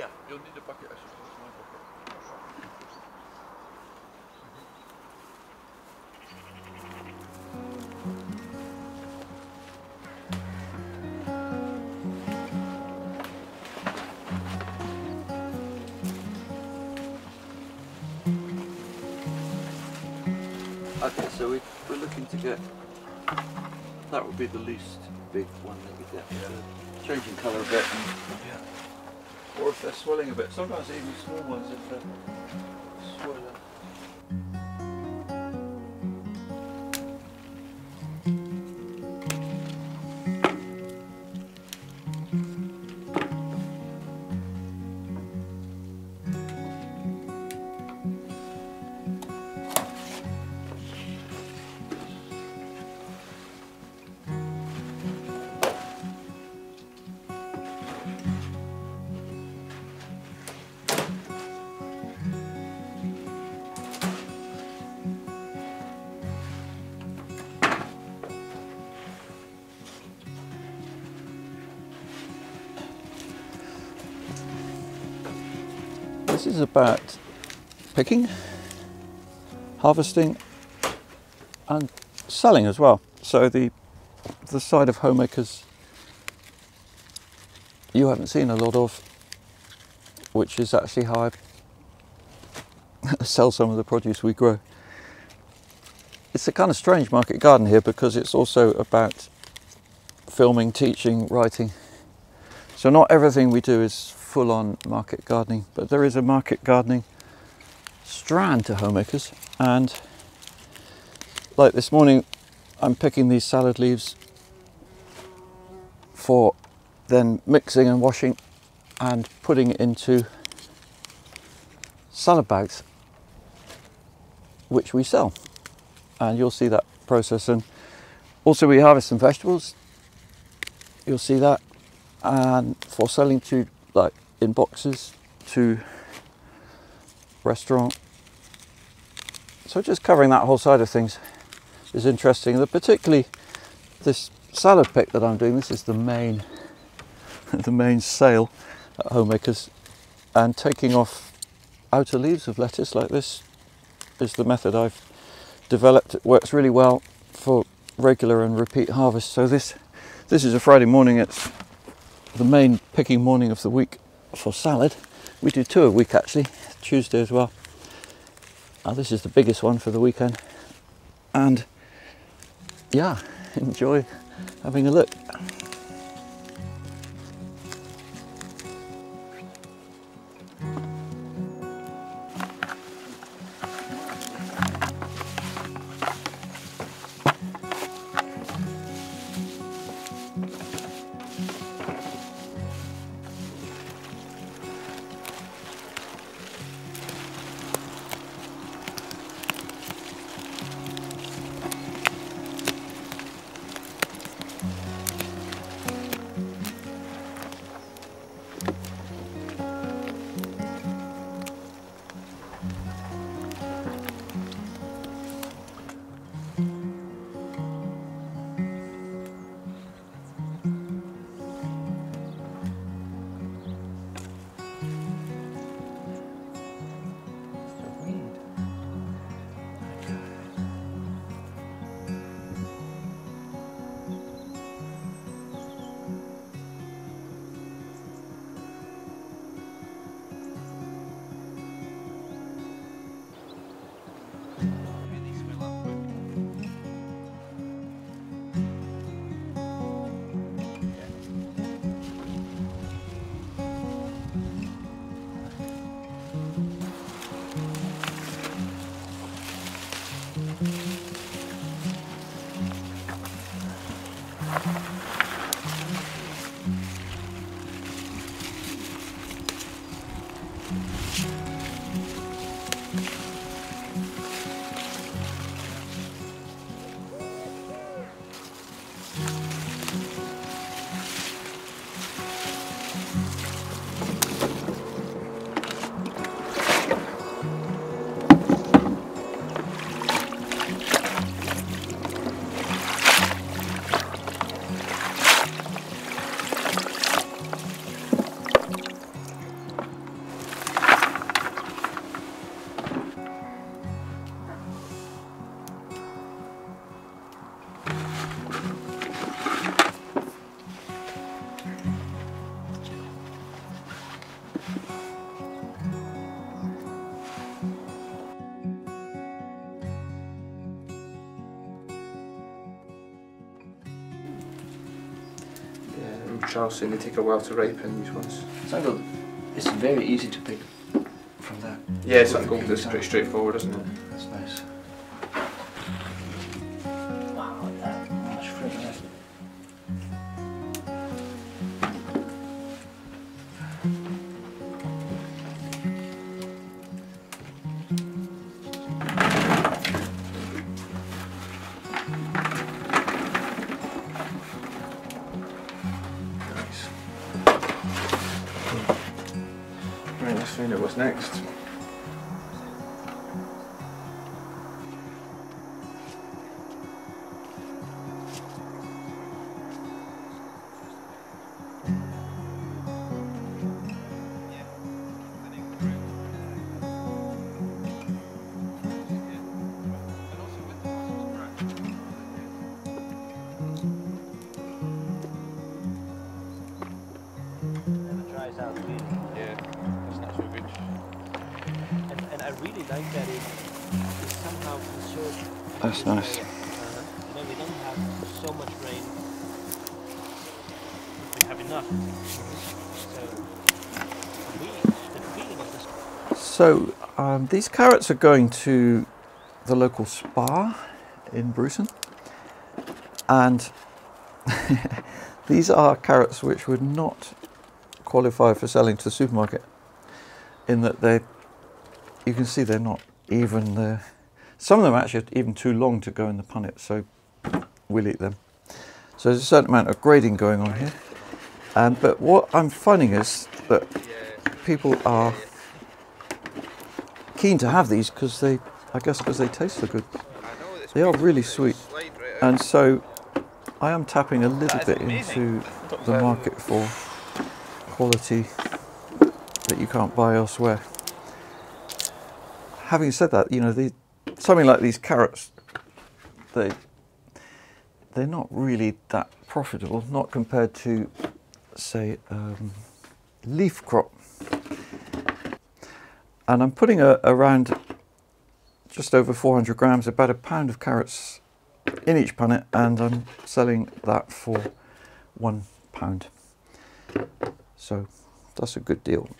Yeah, you'll need a bucket. Actually, that's my bucket. Okay, so we, we're looking to get that would be the least big one that we get. So changing colour a bit, and, yeah. Or if they're swelling a bit. Sometimes even small ones if they're This is about picking, harvesting, and selling as well. So the the side of Homeacres you haven't seen a lot of, which is actually how I sell some of the produce we grow. It's a kind of strange market garden here because it's also about filming, teaching, writing. So not everything we do is full on market gardening, but there is a market gardening strand to Homeacres. And like this morning, I'm picking these salad leaves for then mixing and washing and putting into salad bags, which we sell. And you'll see that process. And also, we harvest some vegetables. You'll see that. And for selling to like in boxes to restaurant. So just covering that whole side of things is interesting. The particularly this salad pick that I'm doing. This is the main the main sale at Homeacres, and taking off outer leaves of lettuce like this is the method I've developed. It works really well for regular and repeat harvest. So this this is a Friday morning. It's the main picking morning of the week for salad. We do two a week actually, Tuesday as well. Now this is the biggest one for the weekend, and yeah, enjoy having a look. Thank you. In they take a while to ripen these ones. It's very easy to pick from that. Yeah, something gold is pretty straightforward, isn't it? Next. That's nice. You we don't have so much rain. We have enough. So for me, the feeling of this So um, these carrots are going to the local spa in Bruton, and these are carrots which would not qualify for selling to the supermarket. In that they, you can see they're not even. Uh, some of them are actually even too long to go in the punnet, so we'll eat them. So there's a certain amount of grading going on here. Um, but what I'm finding is that people are keen to have these because they, I guess, because they taste so good. They are really sweet, and so I am tapping a little bit into the market for quality that you can't buy elsewhere. Having said that, you know, the, something like these carrots, they they're not really that profitable, not compared to, say, um, leaf crop and I'm putting a, around just over 400 grams, about a pound of carrots in each punnet, and I'm selling that for one pound. So that's a good deal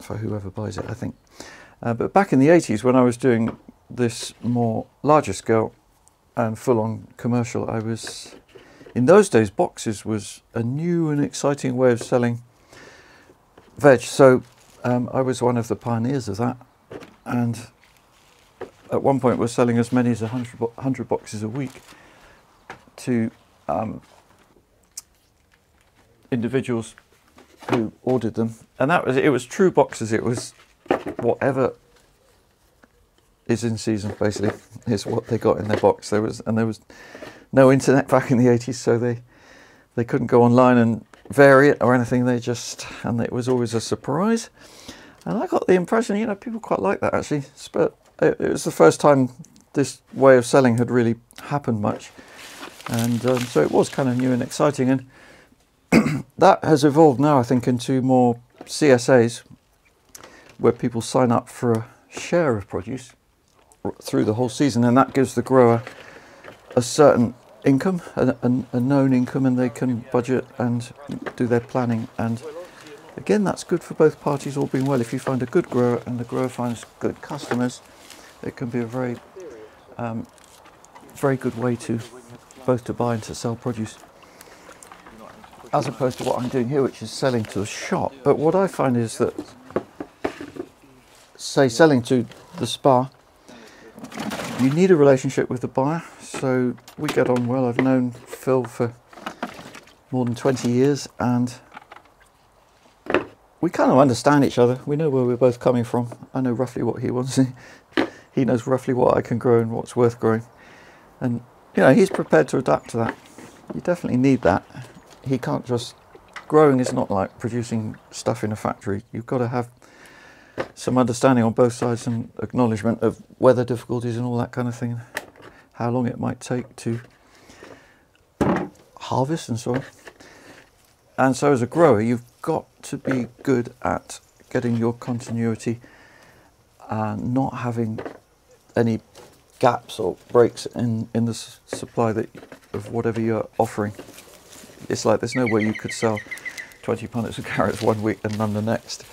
for whoever buys it, I think. Uh, but back in the 80s, when I was doing this more larger scale and full on commercial, I was in those days, boxes was a new and exciting way of selling veg. So um, I was one of the pioneers of that, and at one point we're selling as many as 100, bo- 100 boxes a week to um, individuals who ordered them, and that was it. Was true boxes. It was whatever is in season, basically, is what they got in their box. There was and there was no internet back in the 80s, so they they couldn't go online and vary it or anything. They just and it was always a surprise. And I got the impression, you know, people quite like that actually. But it, it was the first time this way of selling had really happened much, and um, so it was kind of new and exciting. And that has evolved now, I think, into more CSAs, where people sign up for a share of produce through the whole season, and that gives the grower a certain income, a, a, a known income, and they can budget and do their planning. And again, that's good for both parties, all being well. If you find a good grower and the grower finds good customers, it can be a very, um, very good way to both to buy and to sell produce. As opposed to what I'm doing here, which is selling to a shop. But what I find is that, say, selling to the spa, you need a relationship with the buyer. So we get on well. I've known Phil for more than 20 years and we kind of understand each other. We know where we're both coming from. I know roughly what he wants. he knows roughly what I can grow and what's worth growing. And, you know, he's prepared to adapt to that. You definitely need that. He can't just. Growing is not like producing stuff in a factory. You've got to have some understanding on both sides and acknowledgement of weather difficulties and all that kind of thing, how long it might take to harvest and so on. And so, as a grower, you've got to be good at getting your continuity and not having any gaps or breaks in, in the supply that of whatever you're offering. It's like there's no way you could sell 20 punnets of carrots one week and none the next.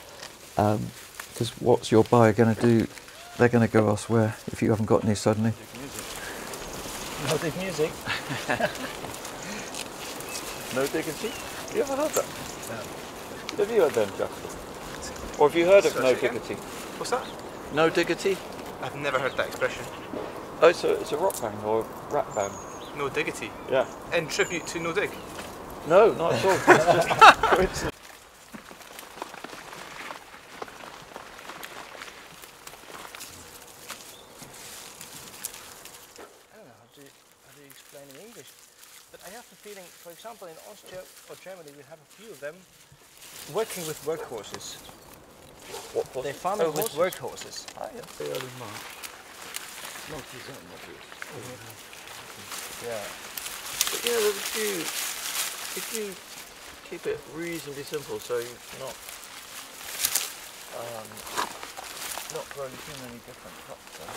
Um, Because what's your buyer going to do? They're going to go elsewhere if you haven't got any suddenly. Nordic music. No diggity? You ever heard that? Have you heard them, Justin? Or have you heard of Say no diggity? What's that? No diggity? I've never heard that expression. Oh, it's a, it's a rock band or a rap band. No diggity. Yeah. In tribute to No Dig. No, not at all. It's just coincidence. I don't know how to, how to explain in English, but I have the feeling, for example, in Austria or Germany, we have a few of them working with workhorses. What, what? They farm Oh, with workhorses. Ah, yeah, the early March. Not December, Yeah. But yeah, there's a few. If you keep it reasonably simple, so you're not um, not growing too many different crops, there,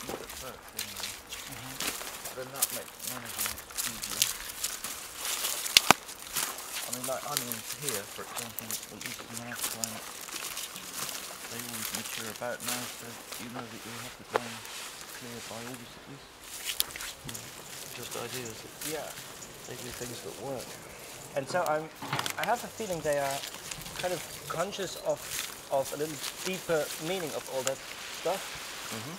you get birch anyway. then that makes managing it easier. I mean, like onions here, for example, at least in our climate, they always mature about now, so you know that you'll have the ground clear by August at least. Just ideas Yeah. they do things that work. And so I'm, I have a feeling they are kind of conscious of, of a little deeper meaning of all that stuff. Mhm.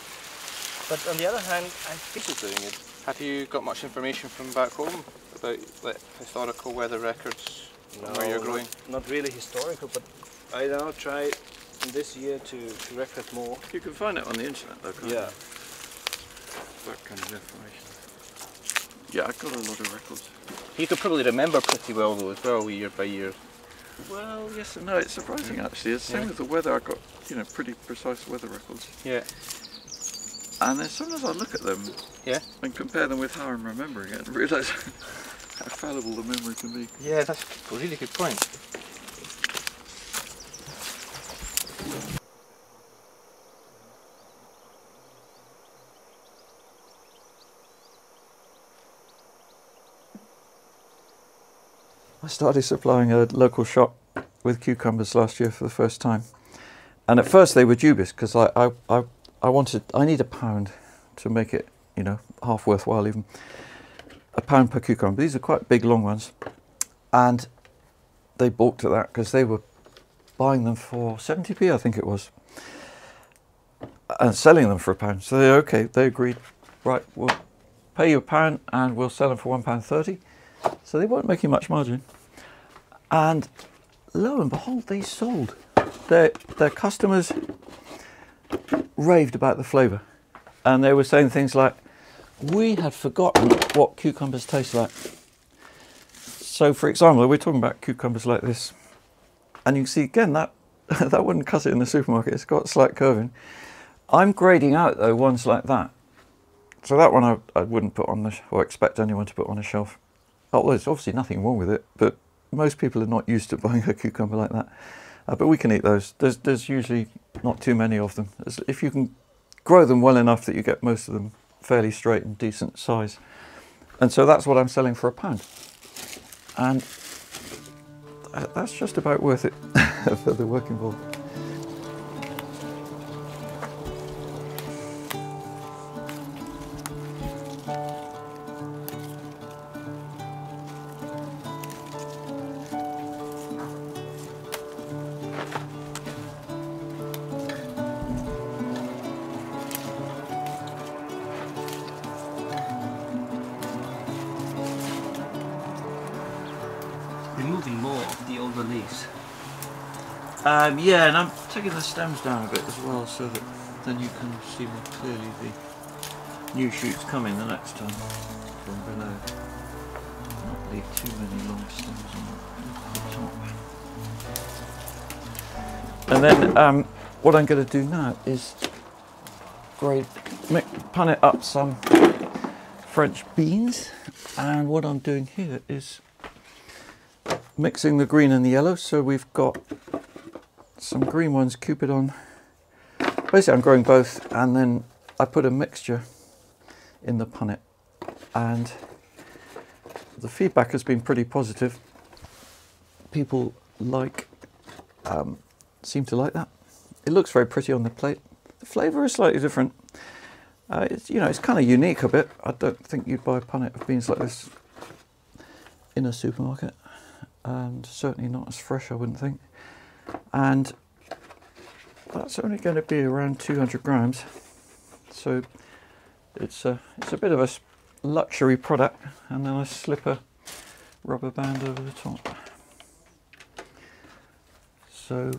But on the other hand, I think This is doing it. Have you got much information from back home about like, historical weather records and where you're No, growing? Not, not really historical, but I now try this year to, to record more. You can find it on the internet though, can't Yeah. you? That kind of information. Yeah, I've got a lot of records. You could probably remember pretty well though as well, year by year. Well, yes and no. It's surprising actually. It's the same Yeah. with the weather. I've got, you know, pretty precise weather records. Yeah. And then sometimes I look at them Yeah. and compare them with how I'm remembering it and realise how fallible the memory can be. Yeah, that's a really good point. I started supplying a local shop with cucumbers last year for the first time. And at first they were dubious because I, I, I, I wanted, I need a pound to make it, you know, half worthwhile even. A pound per cucumber. These are quite big, long ones. And they balked at that because they were buying them for 70p, I think it was, and selling them for a pound. So they, okay, they agreed, right, we'll pay you a pound and we'll sell them for one pound thirty. So they weren't making much margin. And lo and behold, they sold. Their, their customers raved about the flavour. And they were saying things like, we had forgotten what cucumbers taste like. So, for example, we're talking about cucumbers like this. And you can see again that that wouldn't cut it in the supermarket. It's got slight curving. I'm grading out though ones like that. So that one I, I wouldn't put on the or expect anyone to put on a shelf. Oh, there's obviously nothing wrong with it, but most people are not used to buying a cucumber like that. Uh, but we can eat those. There's, there's usually not too many of them. If you can grow them well enough that you get most of them fairly straight and decent size. And so that's what I'm selling for a pound. And uh, that's just about worth it for the work involved. Um, yeah, and I'm taking the stems down a bit as well so that then you can see more clearly the new shoots coming the next time from below. Not leave too many long stems on the top. And then um, what I'm going to do now is grade, pan it up some French beans, and what I'm doing here is mixing the green and the yellow so we've got some green ones, Cupidon. Basically, I'm growing both, and then I put a mixture in the punnet, and the feedback has been pretty positive. People like, um, seem to like that. It looks very pretty on the plate. The flavour is slightly different. Uh, it's, you know, it's kind of unique a bit. I don't think you'd buy a punnet of beans like this in a supermarket, and certainly not as fresh, I wouldn't think. And that's only going to be around 200 grams, so it's a it's a bit of a luxury product. And then I slip a rubber band over the top. So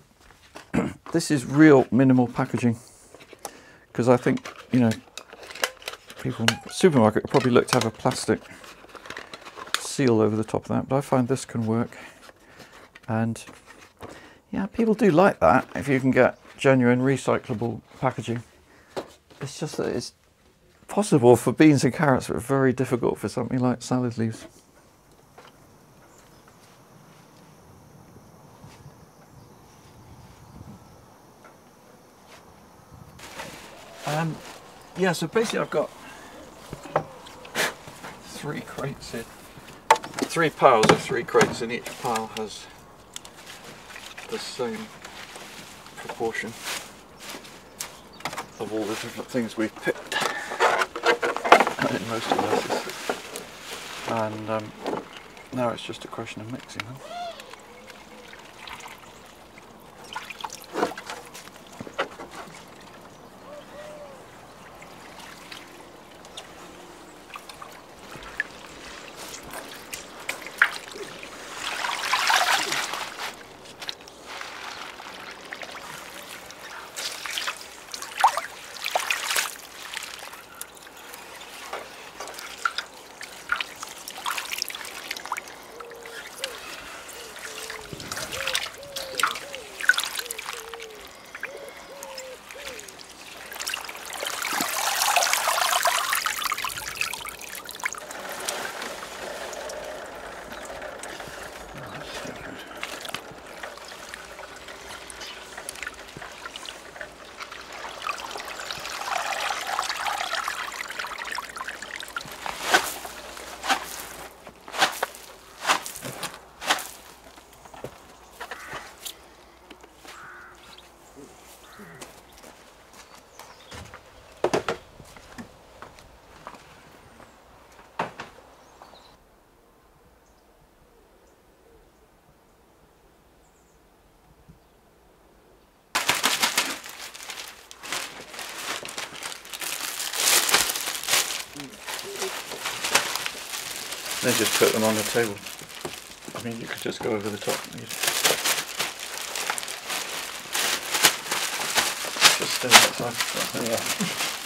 this is real minimal packaging because I think you know people in the supermarket probably look to have a plastic seal over the top of that, but I find this can work. And yeah, people do like that if you can get genuine recyclable packaging. It's just that it's possible for beans and carrots, but very difficult for something like salad leaves. Um, yeah, so basically I've got three crates here. Three piles of three crates and each pile has the same proportion of all the different things we've picked in most of this. And um, now it's just a question of mixing them. Then just put them on the table. I mean, you could just go over the top. Just stay outside. Yeah.